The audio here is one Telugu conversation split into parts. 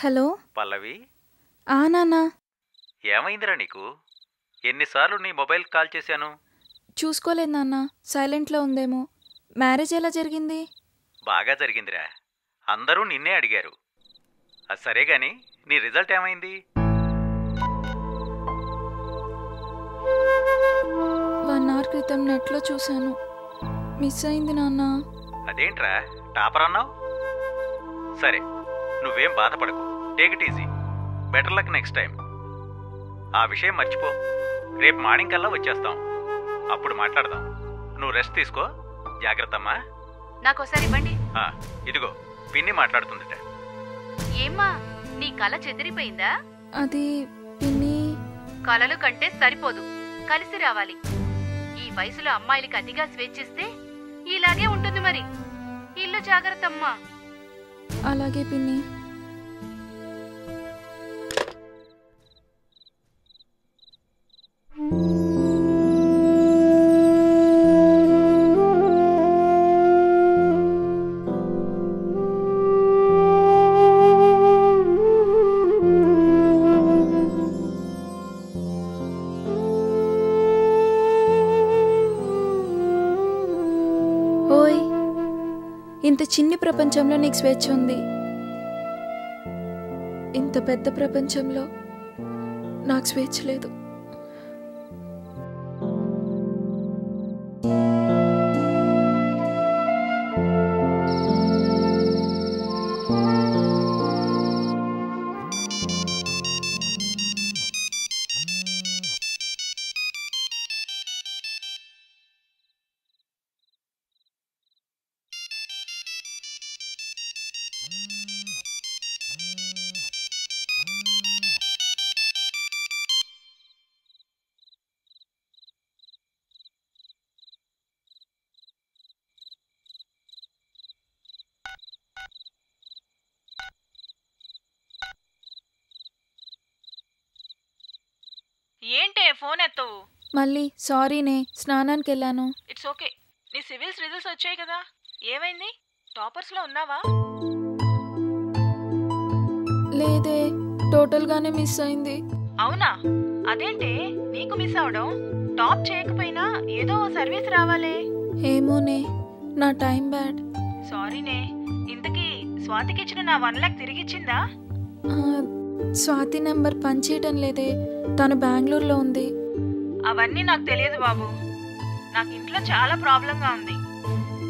హలో? పల్లవి? ఆ నాన్న. ఏమైందిరా నీకు? ఎన్నిసార్లు నీ మొబైల్ కాల్ చేశాను? చూసుకోలేదు నాన్న. సైలెంట్లో ఉందేమో. మ్యారేజ్ ఎలా జరిగింది? బాగా జరిగిందిరా. అందరూ నిన్నే అడిగారు. అది సరే గాని నీ రిజల్ట్ ఏమైంది? వన్ అవర్ క్రితం నెట్లో చూశాను. మిస్ అయింది నాన్న. అదేంట్రా? టాపర్ అన్నావు? సరే. నువ్వేం బాధపడకు. Take it easy better luck next time ఆ విషయం మర్చిపో. రేపు మార్నింగ్ కల్లా వచ్చేస్తాం. అప్పుడు మాట్లాడదాం. నువ్వు రెస్ట్ తీసుకో. జాగ్రత్త అమ్మా. నాకోసారి ఇవ్వండి. ఆ, ఇదిగో. పిన్ని మాట్లాడుతుందిట. ఏమ్మా నీ కళ చెదిరిపోయిందా? అది పిన్ని. కలలు కంటే సరిపోదు. కలిసి రావాలి. ఈ వయసులో అమ్మాయిలకి అతిగా స్వేచ్ఛిస్తే ఇలాగే ఉంటుంది మరి. ఇల్లు జాగ్రత్త అమ్మా అలాగే పిన్ని. ప్రపంచంలో నీకు స్వేచ్ఛ ఉంది. ఇంత పెద్ద ప్రపంచంలో నాకు స్వేచ్ఛ లేదు. ఏంటే ఫోన్ ఎత్తవు మళ్ళీ సారీనే స్నానానికి వెళ్ళాను ఇట్స్ ఓకే నీ సివిల్స్ రిజల్ట్స్ వచ్చాయి కదా. ఏమైంది? టాపర్స్లో ఉన్నావా? లేదే టోటల్గానే మిస్ అయింది. అవునా? అదేంటే నీకు మిస్ అవడం? టాప్ చేయకపోయినా ఏదో సర్వీస్ రావాలే. ఏమోనే నా టైం బ్యాడ్. సారీనే ఇంతకీ స్వాతికి ఇచ్చిన నా వన్ లాక్ తిరిగిచ్చిందా? స్వాతి నెంబర్ పనిచేయటం లేదే. తను బెంగళూరులో ఉంది. అవన్నీ నాకు తెలియదు బాబు. నాకు ఇంట్లో చాలా ప్రాబ్లంగా ఉంది.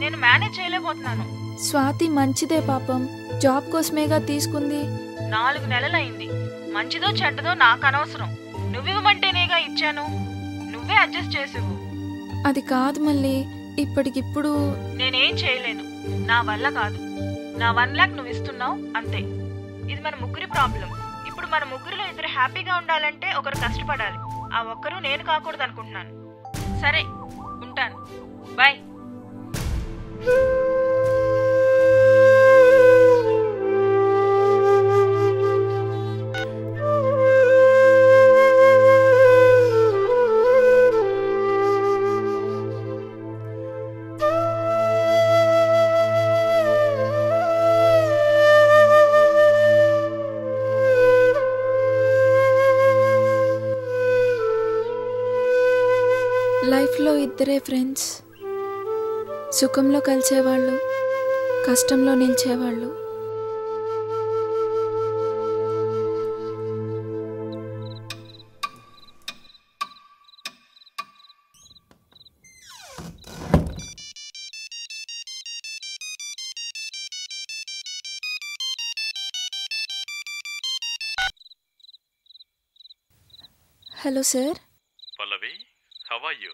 నేను మేనేజ్ చేయలేకపోతున్నాను. స్వాతి మంచిదే పాపం. జాబ్ కోసమేగా తీసుకుంది. నాలుగు నెలలైంది. మంచిదో చెడ్డదో నాకు అనవసరం. నువ్వివ్వమంటేనేగా ఇచ్చాను. నువ్వే అడ్జస్ట్ చేసివు అది కాదు మళ్ళీ. ఇప్పటికిప్పుడు నేనేం చేయలేను. నా వల్ల కాదు. నా వన్ లాక్ నువ్వు ఇస్తున్నావు అంతే. ఇది మన ముగ్గురి ప్రాబ్లం. ఇప్పుడు మన ముగ్గురిలో ఇద్దరు హ్యాపీగా ఉండాలంటే ఒకరు కష్టపడాలి. ఆ ఒక్కరు నేను కాకూడదు అనుకుంటున్నాను సరే ఉంటాను. బాయ్. ఫ్రెండ్స్ సుఖంలో కలిసేవాళ్ళు కష్టంలో నిలిచేవాళ్ళు. Hello sir. Pallavi how you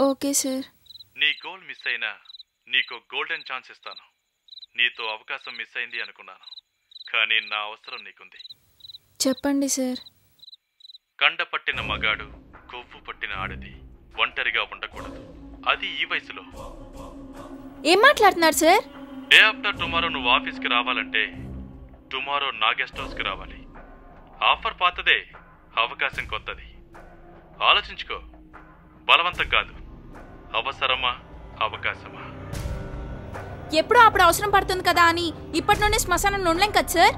okay sir. నీ గోల్ మిస్ అయినా నీకు గోల్డెన్ ఛాన్స్ ఇస్తాను. నీతో అవకాశం మిస్ అయింది అనుకున్నాను. కానీ నా అవసరం నీకుంది. చెప్పండి సార్. కండ పట్టిన మగాడు కొవ్వు పట్టిన ఆడది ఒంటరిగా ఉండకూడదు. అది ఈ వయసులో. ఏం మాట్లాడుతున్నారు సార్? డే ఆఫ్టర్ టుమారో నువ్వు ఆఫీస్కి రావాలంటే టుమారో నా గెస్ట్ హౌస్కి రావాలి. ఆఫర్ పాతదే అవకాశం కొత్తది. ఆలోచించుకో. బలవంతం కాదు. అవసరమా? అవకాశమా? ఎప్పుడో అప్పుడు అవసరం పడుతుంది కదా అని ఇప్పటి నుండి శ్మశానం ఉండలేం కదా సార్?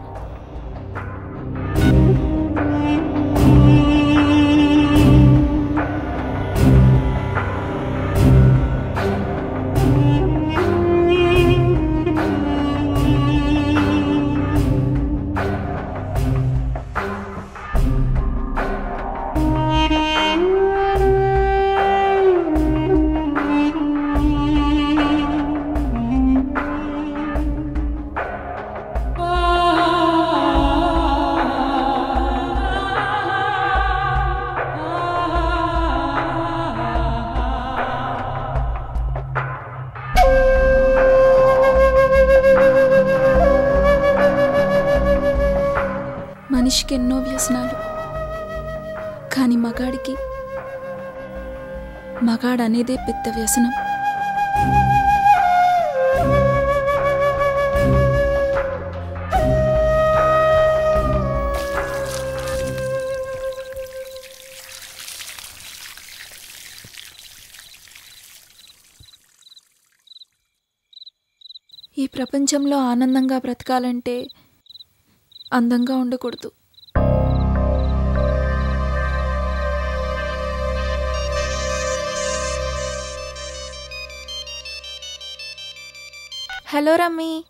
మనిషికి ఎన్నో వ్యసనాలు. కానీ మగాడికి మగాడనేదే పెద్ద వ్యసనం. ఈ ప్రపంచంలో ఆనందంగా బ్రతకాలంటే అందంగా ఉండకూడదు. హలో రమ్మి.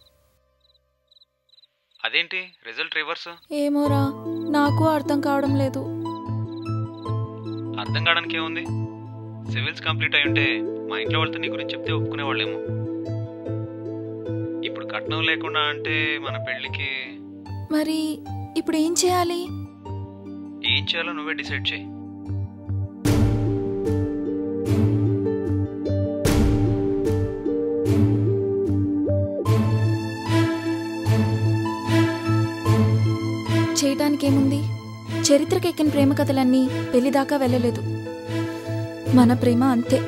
అదేంటి? Result reverse? ఏమోరా నాకు అర్థం కావడం లేదు. అర్థం కావడానికి ఏముంది? సివిల్స్ కంప్లీట్ అయి ఉంటే మా ఇంట్లో వాళ్ళతో నీ గురించి చెప్తే ఒప్పుకునేవాళ్ళేమో. ఇప్పుడు కట్నం లేకుండా అంటే మన పెళ్ళికి మరి ఇప్పుడు ఏం చేయాలి? ఏం చేయాలో నువ్వే డిసైడ్ చేయి. చేయటానికేముంది చరిత్రకెక్కిన ప్రేమ కథలన్నీ పెళ్ళిదాకా వెళ్ళలేదు. మన ప్రేమ అంతే.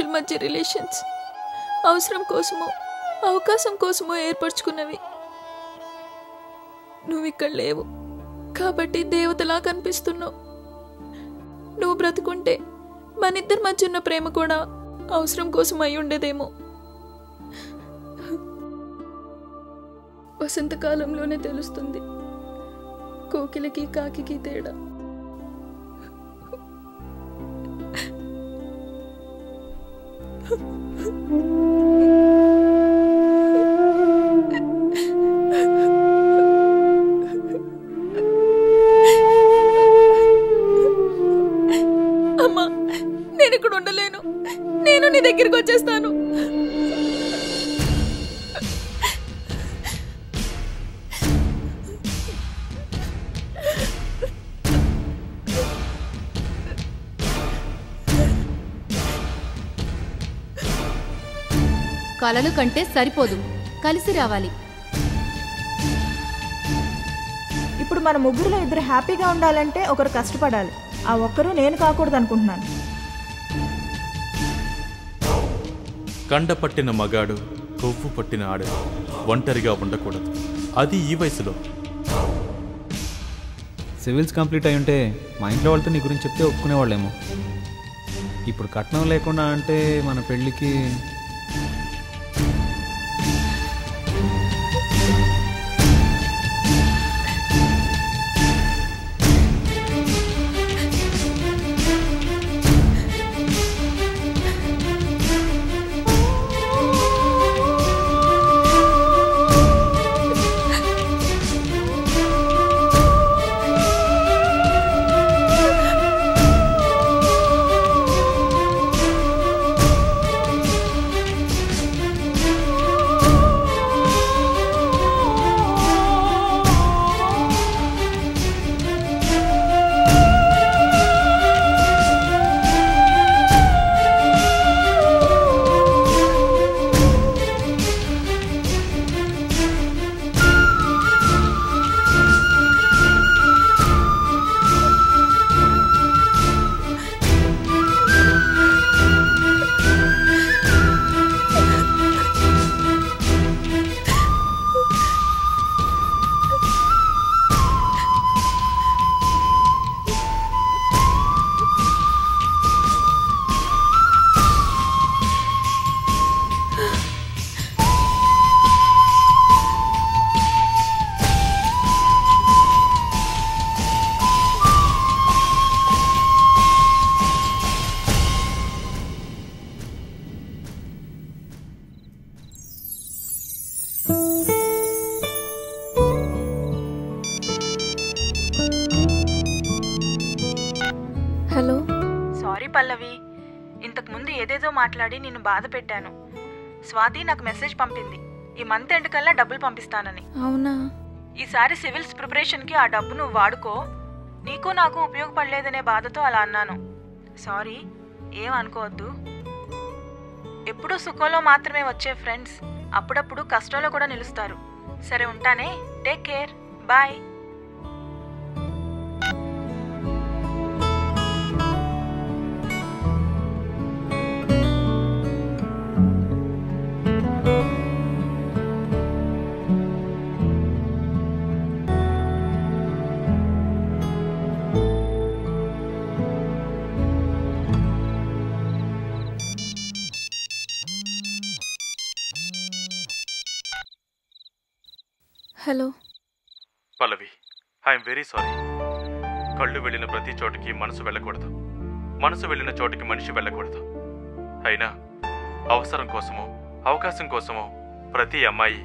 మనుషుల మధ్య రిలేషన్స్. అవసరం కోసమో అవకాశం కోసమో ఏర్పరచుకున్నవి. నువ్వు ఇక్కడ లేవు. కాబట్టి దేవతలా కనిపిస్తున్నావు. నువ్వు బ్రతుకుంటే మన ఇద్దరి మధ్య ఉన్న ప్రేమ కూడా అవసరం కోసం అయి ఉండేదేమో. వసంతకాలంలోనే తెలుస్తుంది. కోకిలకి కాకికి తేడా. కలలు కంటే సరిపోదు. కలిసి రావాలి. ఇప్పుడు మన ముగ్గురులో ఇద్దరు హ్యాపీగా ఉండాలంటే ఒకరు కష్టపడాలి. ఆ ఒక్కరు నేను కాకూడదు అనుకుంటున్నాను. కండ పట్టిన మగాడు కొవ్వు పట్టిన ఆడ ఒంటరిగా ఉండకూడదు. అది ఈ వయసులో. సివిల్స్ కంప్లీట్ అయి ఉంటే మా ఇంట్లో వాళ్ళతో నీ గురించి చెప్తే ఒప్పుకునేవాళ్ళేమో. ఇప్పుడు కట్నం లేకుండా అంటే మన పెళ్ళికి హలో? సారీ పల్లవి. ఇంతకుముందు ఏదేదో మాట్లాడి నిన్ను బాధ పెట్టాను. స్వాతి నాకు మెసేజ్ పంపింది. ఈ మంత్ ఎండ్ కల్లా డబ్బులు పంపిస్తానని. అవునా? ఈసారి సివిల్స్ ప్రిపరేషన్కి ఆ డబ్బు నువ్వు వాడుకో. నీకు నాకు ఉపయోగపడలేదనే బాధతో అలా అన్నాను. సారీ ఏం అనుకోవద్దు. ఎప్పుడూ సుఖంలో మాత్రమే వచ్చే ఫ్రెండ్స్ అప్పుడప్పుడు కష్టంలో కూడా నిలుస్తారు. సరే ఉంటానే. Take care. Bye. Hello. Pallavi I'm very sorry కళ్ళు వెళ్ళిన ప్రతి చోటికి మనసు వెళ్ళకూడదు. మనసు వెళ్ళిన చోటికి మనిషి వెళ్ళకూడదు. అయినా అవసరం కోసమో అవకాశం కోసమో ప్రతి అమ్మాయి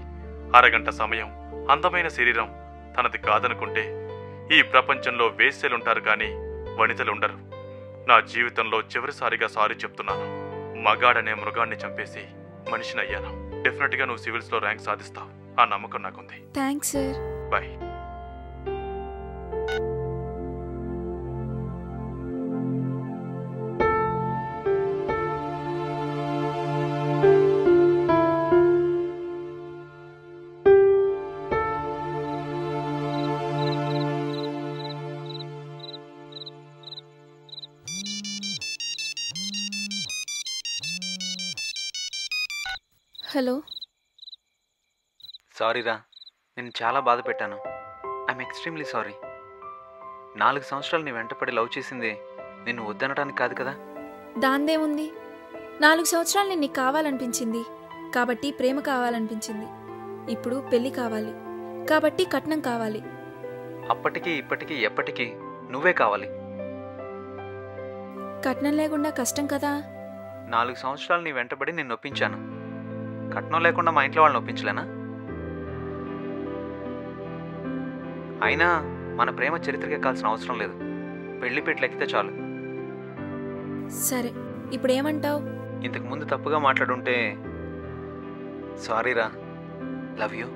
అరగంట సమయం అందమైన శరీరం తనది కాదనుకుంటే ఈ ప్రపంచంలో వేశ్యలుంటారు కానీ వనితలుండరు. నా జీవితంలో చివరిసారిగా సారీ చెప్తున్నాను. మగాడనే మృగాన్ని చంపేసి మనిషిని అయ్యాను డెఫినెట్గా నువ్వు సివిల్స్లో ర్యాంక్ సాధిస్తావు. ఆ నమ్మకం నాకుంది. Thanks sir. బాయ్. సారీరా నేను చాలా బాధ పెట్టాను. ఐఎమ్ ఎక్స్ట్రీమ్లీ సారీ నాలుగు సంవత్సరాలు నీ వెంటపడి లవ్ చేసింది నిన్ను వద్దనడానికి కాదు కదా? దాందేముంది? నాలుగు సంవత్సరాలు నేను నీకు కావాలనిపించింది. కాబట్టి ప్రేమ కావాలనిపించింది. ఇప్పుడు పెళ్ళి కావాలి. కాబట్టి కట్నం కావాలి. అప్పటికి ఇప్పటికీ ఎప్పటికీ నువ్వే కావాలి. కట్నం లేకుండా కష్టం కదా? నాలుగు సంవత్సరాలు నీ వెంటబడి నేను నొప్పించాను కట్నం లేకుండా మా ఇంట్లో వాళ్ళని ఒప్పించలేనా? అయినా మన ప్రేమ చరిత్రకెక్కాల్సిన అవసరం లేదు. పెళ్ళి పెట్లు ఎక్కితే చాలు. సరే ఇప్పుడు ఏమంటావు ఇంతకు ముందు తప్పుగా మాట్లాడుంటే సారీరా లవ్ యూ?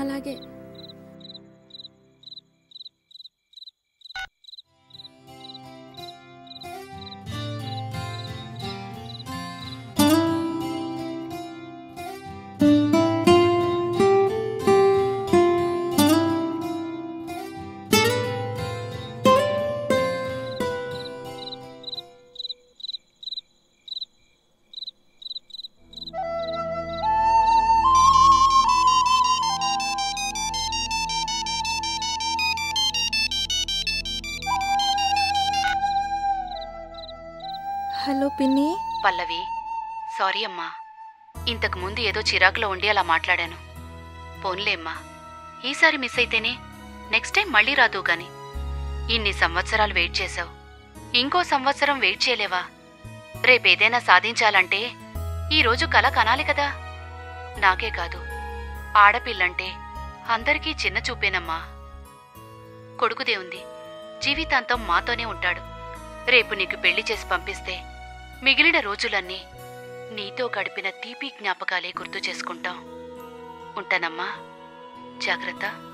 అలాగే. పల్లవి. సారీ అమ్మా. ఇంతకు ముందు ఏదో చిరాకులో ఉండి అలా మాట్లాడాను. పోన్లే అమ్మా. ఈసారి మిస్ అయితేనే నెక్స్ట్ టైం మళ్ళీ రాదు గాని. ఇన్ని సంవత్సరాలు వెయిట్ చేశావు. ఇంకో సంవత్సరం వెయిట్ చేయలేవా? రేపేదైనా సాధించాలంటే ఈ రోజు కల కనాలి కదా? నాకే కాదు. ఆడపిల్లంటే అందరికీ చిన్న చూపేనమ్మా. కొడుకుదే ఉంది. జీవితాంతం మాతోనే ఉంటాడు. రేపు నీకు పెళ్ళి చేసి పంపిస్తే మిగిలిన రోజులన్నీ నీతో గడిపిన తీపి జ్ఞాపకాలే గుర్తు చేసుకుంటాం. ఉంటానమ్మా. జాగ్రత్త.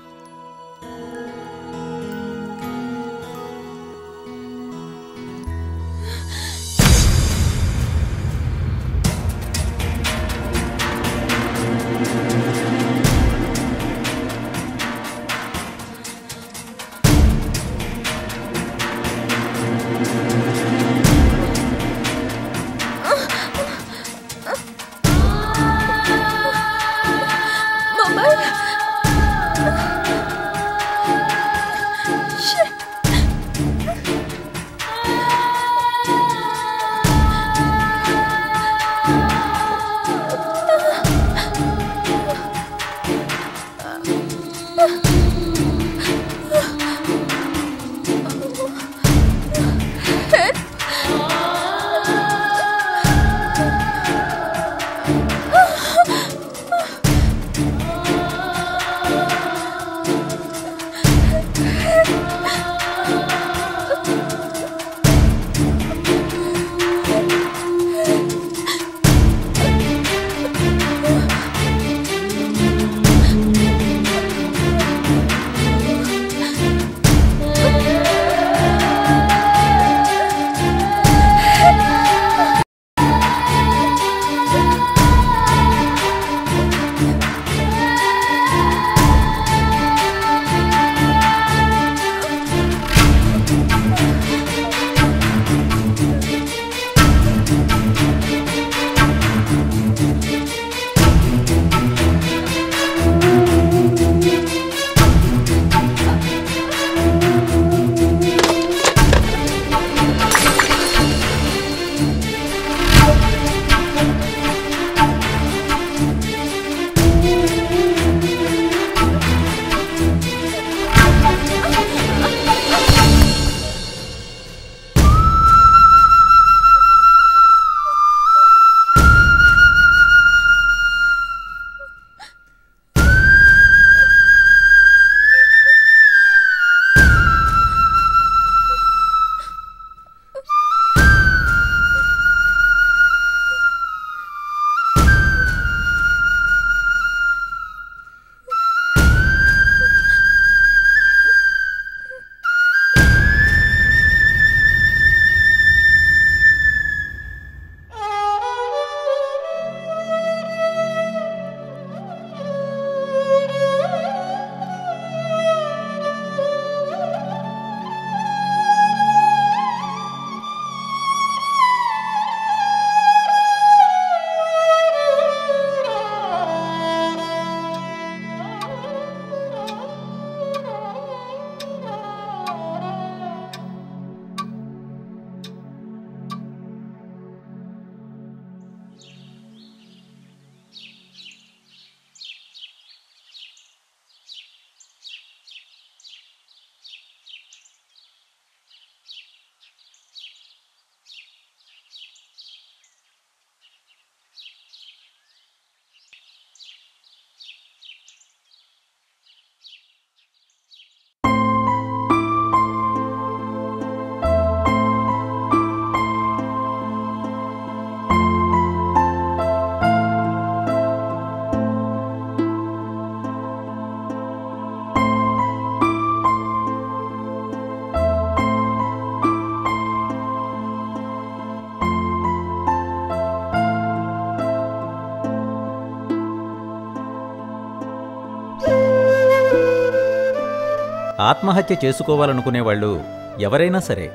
ఆత్మహత్య చేసుకోవాలనుకునేవాళ్ళు ఎవరైనా సరే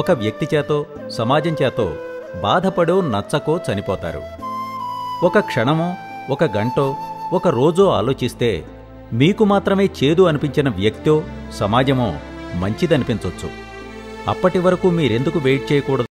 ఒక వ్యక్తి చేతో సమాజం చేతో బాధపడో నచ్చకో చనిపోతారు. ఒక క్షణమో ఒక గంటో ఒక రోజో ఆలోచిస్తే మీకు మాత్రమే చేదు అనిపించిన వ్యక్తో సమాజమో మంచిదనిపించవచ్చు అప్పటి వరకు మీరెందుకు వెయిట్ చేయకూడదు?